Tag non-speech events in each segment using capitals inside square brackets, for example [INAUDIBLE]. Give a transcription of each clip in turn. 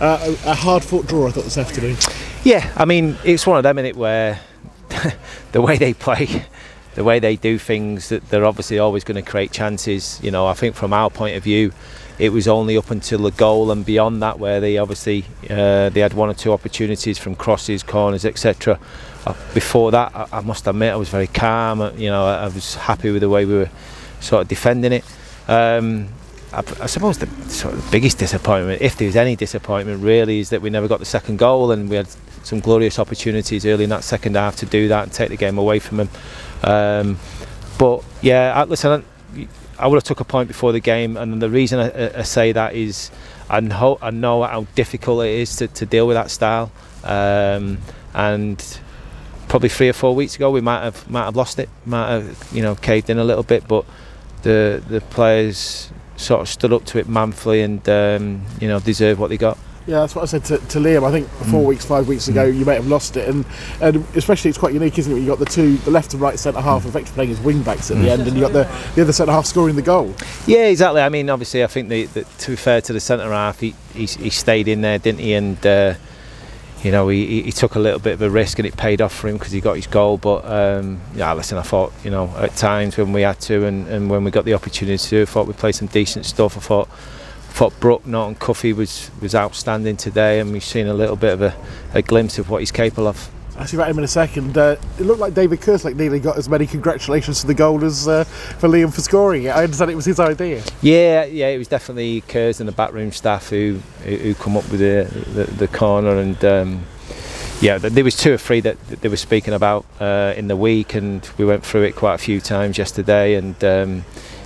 Uh, a, a hard-fought draw, I thought, this afternoon. Yeah, I mean, it's one of them in it where [LAUGHS] the way they play, the way they do things, that they're obviously always going to create chances. You know, I think from our point of view, it was only up until the goal and beyond that where they obviously uh, they had one or two opportunities from crosses, corners, etc. Uh, before that, I, I, must admit, I was very calm. Uh, you know, I, was happy with the way we were sort of defending it. Um, I, I, suppose the sort of biggest disappointment, if there was any disappointment, really, is that we never got the second goal, and we had some glorious opportunities early in that second half to do that and take the game away from them. Um, but yeah, listen, I would have took a point before the game, and the reason I, I say that is I know I know how difficult it is to, to deal with that style, um, and probably three or four weeks ago we might have might have lost it, might have you know caved in a little bit, but the the players sort of stood up to it manfully and um, you know deserve what they got. Yeah, that's what I said to, to Liam. I think four mm. weeks, five weeks ago, mm. you may have lost it, and and especially it's quite unique, isn't it? You got the two, the left and right centre half, mm. effectively playing as wing backs at mm. the end, and you got the the other centre half scoring the goal. Yeah, exactly. I mean, obviously, I think the, the to be fair to the centre half, he, he, he stayed in there, didn't he? And uh, you know, he, he took a little bit of a risk, and it paid off for him because he got his goal. But um, yeah, listen, I thought you know at times when we had to, and, and when we got the opportunity to, I thought we played some decent stuff. I thought thought Brooke Norton-Cuffy was was outstanding today, and we've seen a little bit of a, a glimpse of what he's capable of. I'll see about him in a second. Uh, it looked like David Kerslake nearly got as many congratulations to the goal as uh, for Liam for scoring it. I understand it was his idea. Yeah, yeah, it was definitely Kers and the backroom staff who who, come up with the the, the corner and. Um, yeah, there was two or three that they were speaking about uh, in the week, and we went through it quite a few times yesterday. And um,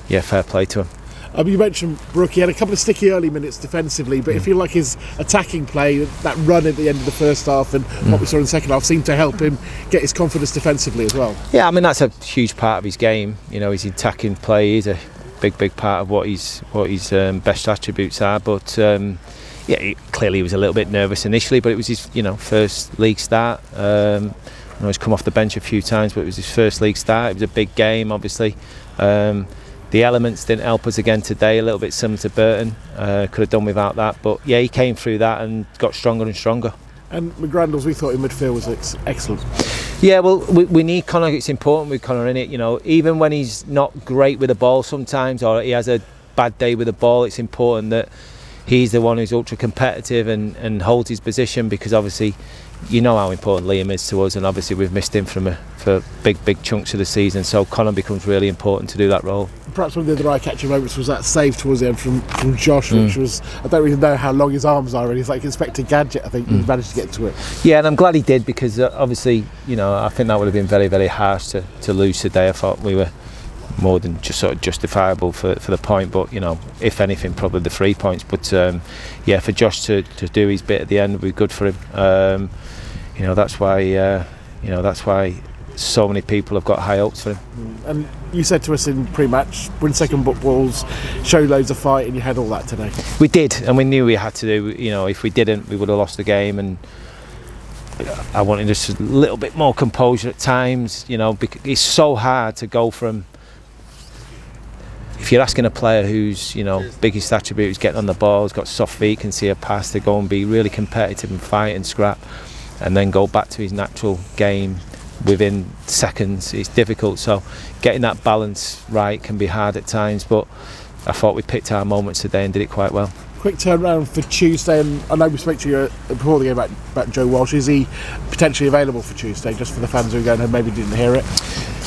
yeah, fair play to him. Um, you mentioned Brooke, he had a couple of sticky early minutes defensively, but mm. if you like his attacking play, that run at the end of the first half and mm. what we saw in the second half seemed to help him get his confidence defensively as well. Yeah, I mean that's a huge part of his game. You know, his attacking play is a big, big part of what his what his um, best attributes are. But um, yeah, he, clearly he was a little bit nervous initially, but it was his you know first league start. Um, I know he's come off the bench a few times, but it was his first league start. It was a big game, obviously. Um, the elements didn't help us again today, a little bit similar to Burton. Uh, could have done without that, but yeah, he came through that and got stronger and stronger. And McGrandles, we thought in midfield was ex- excellent. Yeah, well, we, we need Conor. It's important with Conor in it. You know, even when he's not great with the ball sometimes, or he has a bad day with the ball, it's important that he's the one who's ultra competitive and, and holds his position because obviously you know how important Liam is to us, and obviously we've missed him from a, for big, big chunks of the season. So Conor becomes really important to do that role. Perhaps one of the other eye-catching moments was that save towards the end from, from Josh, mm. which was I don't really know how long his arms are, and he's like Inspector Gadget. I think mm. he managed to get to it. Yeah, and I'm glad he did because uh, obviously, you know, I think that would have been very, very harsh to, to lose today. I thought we were more than just sort of justifiable for, for the point. But you know, if anything, probably the three points. But um, yeah, for Josh to, to do his bit at the end would be good for him. Um, you know, that's why uh, you know that's why so many people have got high hopes for him. Mm. And you said to us in pre-match, win second book balls, show loads of fight, and you had all that today. We did, and we knew we had to do. You know, if we didn't, we would have lost the game. And I wanted just a little bit more composure at times. You know, because it's so hard to go from if you're asking a player whose you know biggest attribute is getting on the ball, has got soft feet, can see a pass, to go and be really competitive and fight and scrap, and then go back to his natural game within seconds, it's difficult. So getting that balance right can be hard at times, but I thought we picked our moments today and did it quite well. Quick turnaround for Tuesday, and I know we spoke to you before the game about, about Joe Walsh. Is he potentially available for Tuesday, just for the fans who are going and maybe didn't hear it?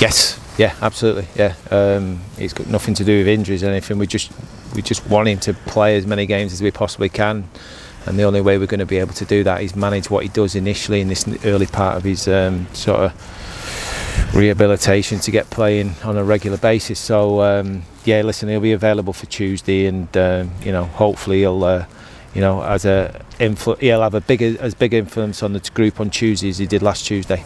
Yes, yeah, absolutely. Yeah, um, it's got nothing to do with injuries or anything. We just we just want him to play as many games as we possibly can, and the only way we're going to be able to do that is manage what he does initially in this early part of his um, sort of rehabilitation to get playing on a regular basis. So um, yeah, listen, he'll be available for Tuesday, and um, you know, hopefully he'll. Uh, you know, as a influ- he'll have a bigger as big influence on the group on Tuesday as he did last Tuesday.